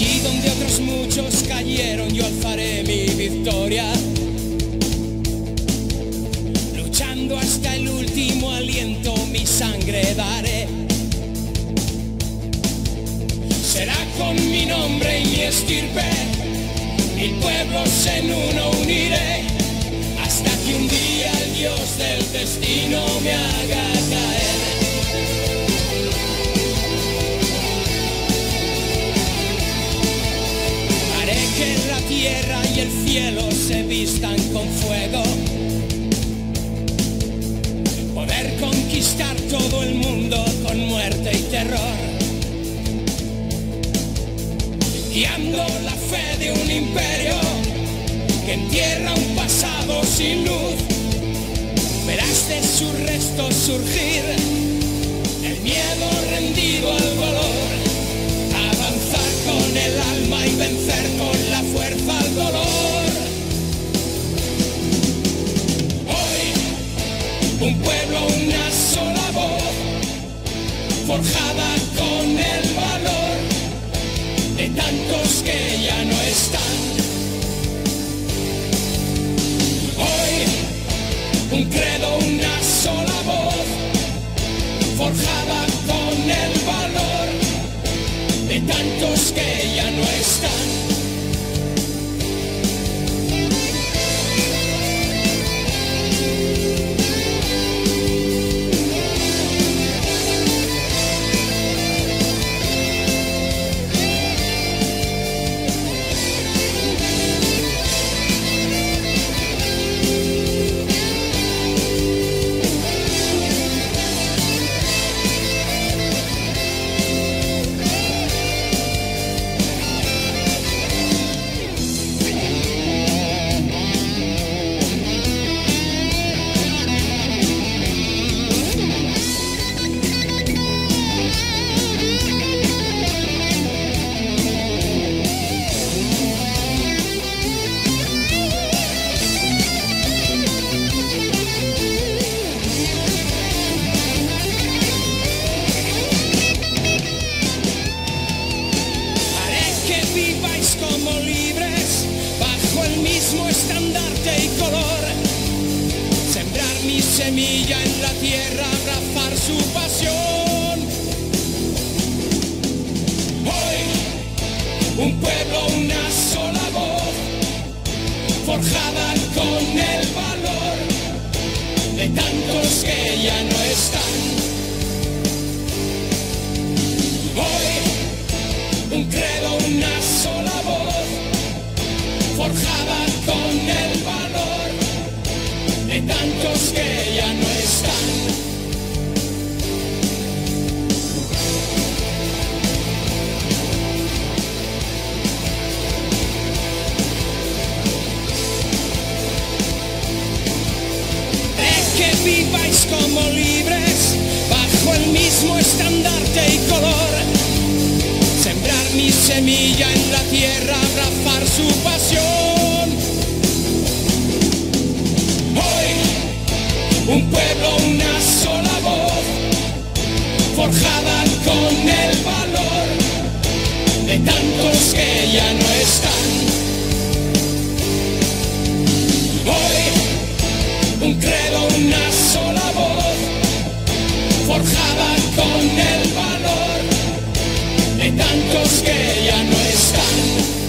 Allí donde otros muchos cayeron, yo alzaré mi victoria. Luchando hasta el último aliento, mi sangre daré. Será con mi nombre y mi estirpe, mil pueblos en uno uniré, hasta que un día el Dios del destino me haga. Guiando la fe de un imperio que entierra un pasado sin luz. Verás de sus restos surgir el miedo rendido al valor. Mismo estandarte y color. Sembrar mi semilla en la tierra, abrazar su pasión. Hoy, un pueblo, una sola voz, forjada con el valor de tantos que ya no están. Con el valor de tantos que ya no están. Es que viváis como libres bajo el mismo estandarte y color sembrar mi semilla en la tierra, abrazar su pasión. forjaban con el valor de tantos que ya no están. Hoy, un credo, una sola voz, forjaban con el valor de tantos que ya no están.